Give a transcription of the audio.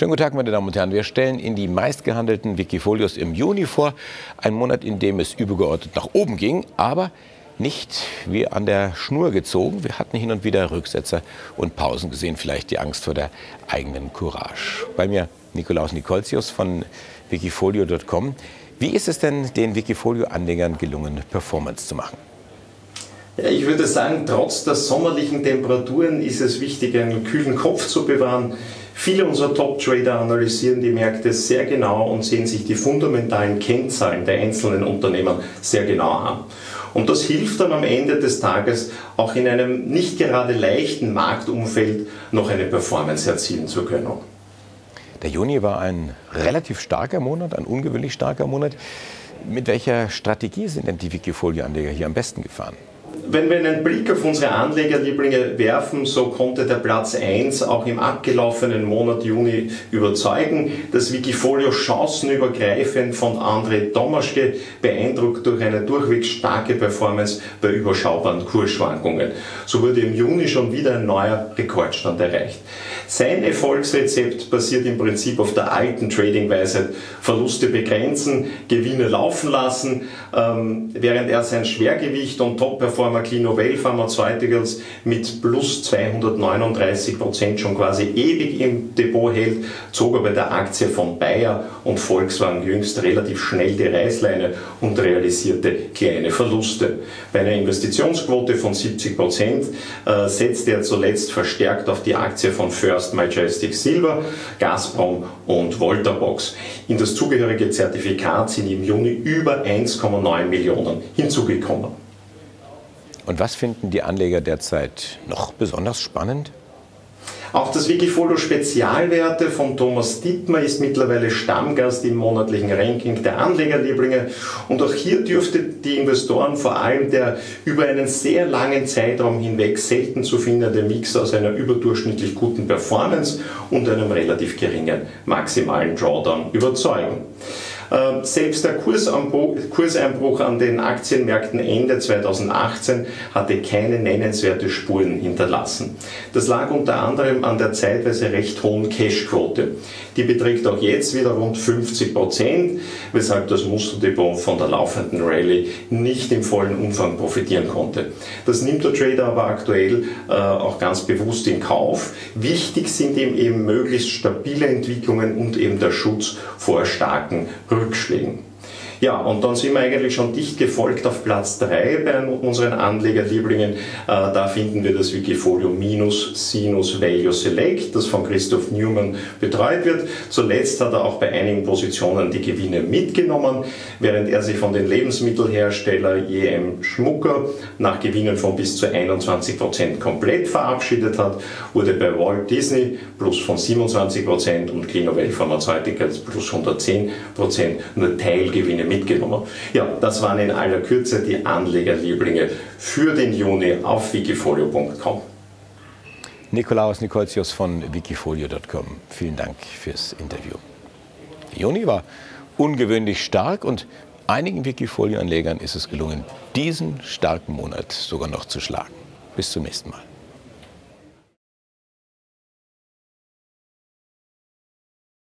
Schönen guten Tag, meine Damen und Herren. Wir stellen Ihnen die meistgehandelten Wikifolios im Juni vor. Ein Monat, in dem es übergeordnet nach oben ging, aber nicht wie an der Schnur gezogen. Wir hatten hin und wieder Rücksetzer und Pausen gesehen, vielleicht die Angst vor der eigenen Courage. Bei mir Nikolaus Nikolzius von wikifolio.com. Wie ist es denn den Wikifolio-Anlegern gelungen, Performance zu machen? Ja, ich würde sagen, trotz der sommerlichen Temperaturen ist es wichtig, einen kühlen Kopf zu bewahren. Viele unserer Top-Trader analysieren die Märkte sehr genau und sehen sich die fundamentalen Kennzahlen der einzelnen Unternehmen sehr genau an. Und das hilft dann am Ende des Tages auch in einem nicht gerade leichten Marktumfeld noch eine Performance erzielen zu können. Der Juni war ein relativ starker Monat, ein ungewöhnlich starker Monat. Mit welcher Strategie sind denn die Wikifolio-Anleger hier am besten gefahren? Wenn wir einen Blick auf unsere Anlegerlieblinge werfen, so konnte der Platz 1 auch im abgelaufenen Monat Juni überzeugen. Das Wikifolio chancenübergreifend von André Tomaschke beeindruckt durch eine durchwegs starke Performance bei überschaubaren Kursschwankungen. So wurde im Juni schon wieder ein neuer Rekordstand erreicht. Sein Erfolgsrezept basiert im Prinzip auf der alten Tradingweise. Verluste begrenzen, Gewinne laufen lassen, ähm, während er sein Schwergewicht und Top-Performer Clinovel Pharmaceuticals mit plus 239 Prozent schon quasi ewig im Depot hält, zog er bei der Aktie von Bayer und Volkswagen jüngst relativ schnell die Reißleine und realisierte kleine Verluste. Bei einer Investitionsquote von 70 Prozent äh, setzte er zuletzt verstärkt auf die Aktie von First Majestic Silver, Gazprom und Voltabox. In das zugehörige Zertifikat sind im Juni über 1,9 Millionen hinzugekommen. Und was finden die Anleger derzeit noch besonders spannend? Auch das Wikifolio Spezialwerte von Thomas Dittmer ist mittlerweile Stammgast im monatlichen Ranking der Anlegerlieblinge. Und auch hier dürfte die Investoren vor allem der über einen sehr langen Zeitraum hinweg selten zu findende Mix aus einer überdurchschnittlich guten Performance und einem relativ geringen maximalen Drawdown überzeugen. Ähm, selbst der Kurseinbruch an den Aktienmärkten Ende 2018 hatte keine nennenswerte Spuren hinterlassen. Das lag unter anderem an der zeitweise recht hohen Cashquote. Die beträgt auch jetzt wieder rund 50 Prozent, weshalb das Musterdepot von der laufenden Rallye nicht im vollen Umfang profitieren konnte. Das nimmt der Trader aber aktuell äh, auch ganz bewusst in Kauf. Wichtig sind ihm eben möglichst stabile Entwicklungen und eben der Schutz vor starken Rückschlägen. Rückschlägen. Ja, und dann sind wir eigentlich schon dicht gefolgt auf Platz 3 bei unseren Anlegerlieblingen. Äh, da finden wir das Wikifolio Minus Sinus Value Select, das von Christoph Newman betreut wird. Zuletzt hat er auch bei einigen Positionen die Gewinne mitgenommen, während er sich von den Lebensmittelhersteller JM Schmucker nach Gewinnen von bis zu 21 Prozent komplett verabschiedet hat, wurde bei Walt Disney plus von 27 Prozent und Clinovel Pharmaceuticals plus 110 Prozent nur Teilgewinne mitgenommen. Ja, das waren in aller Kürze die Anlegerlieblinge für den Juni auf wikifolio.com. Nikolaus Nikolzius von wikifolio.com. Vielen Dank fürs Interview. Juni war ungewöhnlich stark und einigen Wikifolio-Anlegern ist es gelungen, diesen starken Monat sogar noch zu schlagen. Bis zum nächsten Mal.